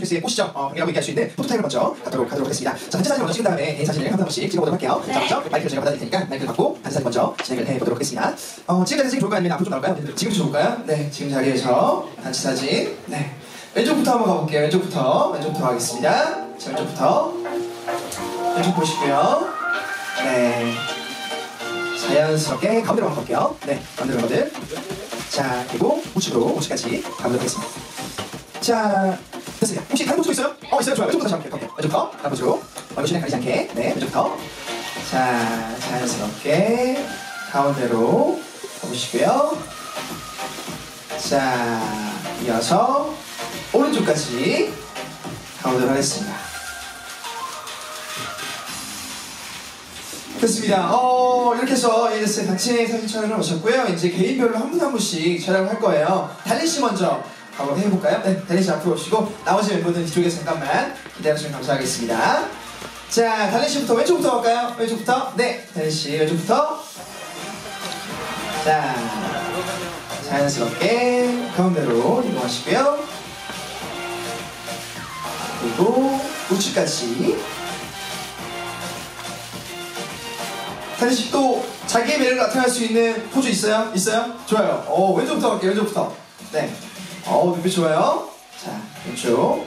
쇼케이스에 꽃이죠. 어, 방이라고 얘기할 수 있는 포토타임을 먼저 갖도록 하도록 하겠습니다. 자, 단체 사진을 먼저 찍은 다음에 개인 사진을 한 번씩 찍어보도록 할게요. 자, 먼저 마이크를 제가 받아드릴 테니까 마이크를 받고 단체 사진 먼저 진행을 해보도록 하겠습니다. 어, 지금 단체 사진 좋을까요? 아니면 앞으로 좀 나올까요? 지금 좋을까요? 네, 지금 자리에서 단체 사진. 네. 왼쪽부터 한번 가볼게요. 왼쪽부터. 왼쪽부터 가겠습니다. 자, 왼쪽부터. 왼쪽 보시고요. 네. 자연스럽게 가운데로 한번 볼게요. 네, 가운데로 가운데. 자, 그리고 우측으로, 우측까지 가보도록 하겠습니다. 자, 됐습니다. 혹시 다른 포즈 있어요? 어, 있어요. 좋아요. 왼쪽부터 한번 볼게요. 왼쪽부터. 다른 포즈로. 얼굴 신에 가리지 않게. 네, 왼쪽부터. 자, 자연스럽게 가운데로 가보시고요. 자, 이어서 오른쪽까지 가보도록 하겠습니다. 됐습니다. 어, 이렇게 해서 AS 단체 사진 촬영을 마쳤고요. 이제 개인별로 한 분 한 분씩 촬영을 할 거예요. 달리 씨 먼저 한번 해볼까요? 네, 달리 씨 앞으로 오시고 나머지 멤버들은 뒤쪽에서 잠깐만 기다려주시면 감사하겠습니다. 자, 달리 씨부터 왼쪽부터 갈까요? 왼쪽부터? 네, 달리 씨 왼쪽부터. 자, 자연스럽게 가운데로 이동하시고요. 그리고 우측까지. 다리 씨또 자기의 매력을 나타낼 수 있는 포즈 있어요? 있어요? 좋아요. 어, 왼쪽부터 갈게요. 왼쪽부터. 네. 어, 눈빛 좋아요. 자, 왼쪽.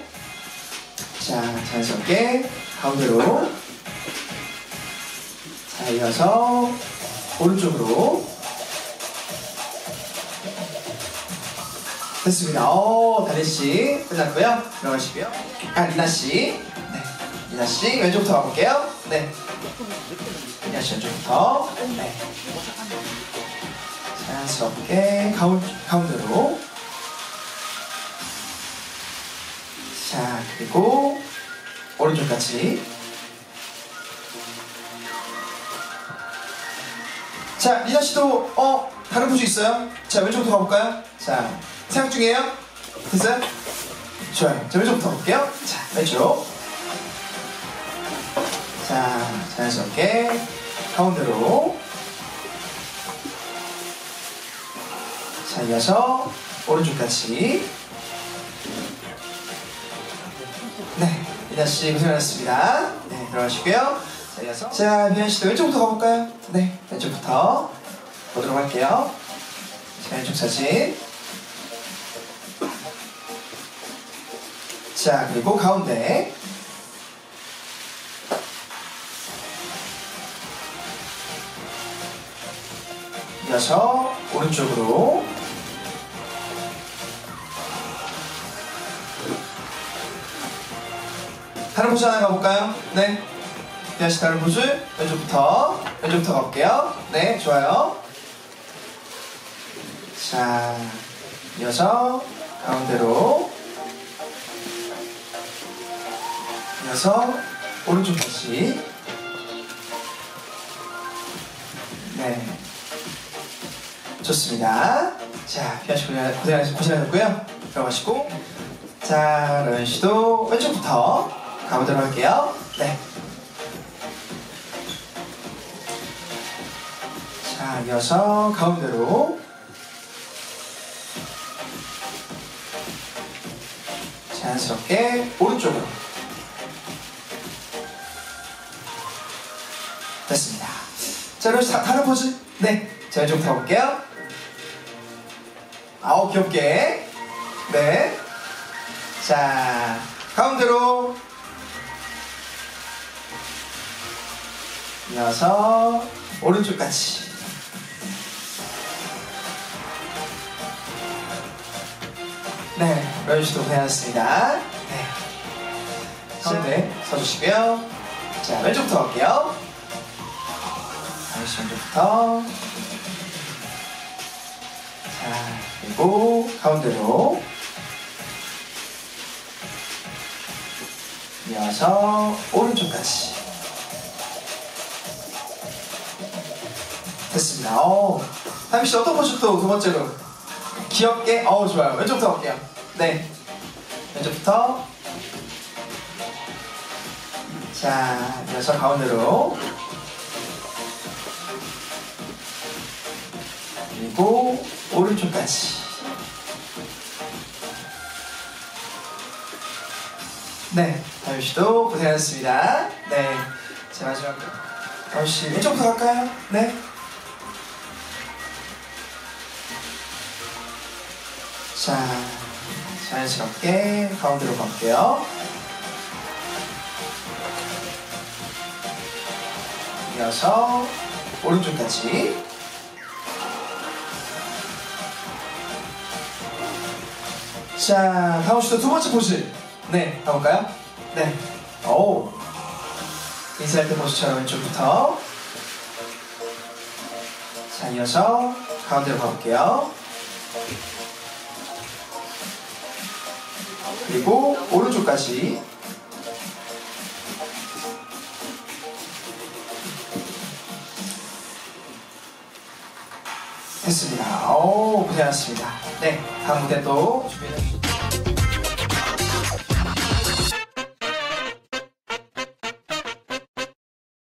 자, 자연스럽게 가운데로. 자, 이어서 오른쪽으로. 됐습니다. 어, 다리 씨 끝났고요. 들어가시고요. 아, 리나 씨. 네. 리나 씨 왼쪽부터 가볼게요. 네. 리나 씨 왼쪽부터. 네. 자연스럽게 가운, 가운데로. 자, 그리고 오른쪽까지. 자, 리나 씨도 어 다른 포즈 있어요? 자, 왼쪽부터 가볼까요? 자, 생각 중이에요? 됐어요? 좋아요. 자, 왼쪽부터 볼게요. 자, 왼쪽. 자, 자연스럽게 가운데로. 자, 이어서 오른쪽까지. 네, 리나 씨 고생 하셨습니다. 네, 들어가시고요. 자, 이어서 자, 미연 씨도 왼쪽부터 가볼까요? 네, 왼쪽부터 보도록 할게요. 자, 왼쪽 사진. 자, 그리고 가운데. 이어서 오른쪽으로. 다른 포즈 하나 가볼까요? 네. 다시 다른 포즈. 왼쪽부터. 왼쪽부터 가볼게요. 네, 좋아요. 자, 이어서 가운데로. 이어서 오른쪽 다시. 네. 좋습니다. 자, 피아씨 고생하셨, 고생하셨고요. 들어가시고. 자, 러연 씨도 왼쪽부터 가보도록 할게요. 네. 자, 이어서 가운데로. 자연스럽게 오른쪽으로. 됐습니다. 자, 그럼 다- 다른 포즈. 네. 자, 왼쪽부터 가볼게요. 아우, 귀엽게. 네. 자, 가운데로. 이어서 오른쪽까지. 네, 씨도 고생하셨습니다. 네. 가운데 서주시고요. 자, 왼쪽부터 갈게요. 씨 왼쪽부터. 자, 그리고 가운데로. 이어서 오른쪽까지. 됐습니다. 어, 다미 씨 어떤 또두 번째로 귀엽게. 어 좋아요. 왼쪽부터 갈게요. 네, 왼쪽부터. 자, 이어서 가운데로. 그리고 오른쪽까지. 네, 다윤 씨도 고생하셨습니다. 네, 제 마지막 다윤 씨 왼쪽부터 갈까요? 네. 자, 자연스럽게 가운데로 갈게요. 이어서 오른쪽까지. 자, 다음 씨도 두 번째 포즈. 네, 가볼까요? 네. 오. 인사할 때 포즈처럼 왼쪽부터. 자, 이어서 가운데로 가볼게요. 그리고 오른쪽까지. 했습니다. 오, 고생하셨습니다. 네, 다음 무대 또 준비해 주시죠.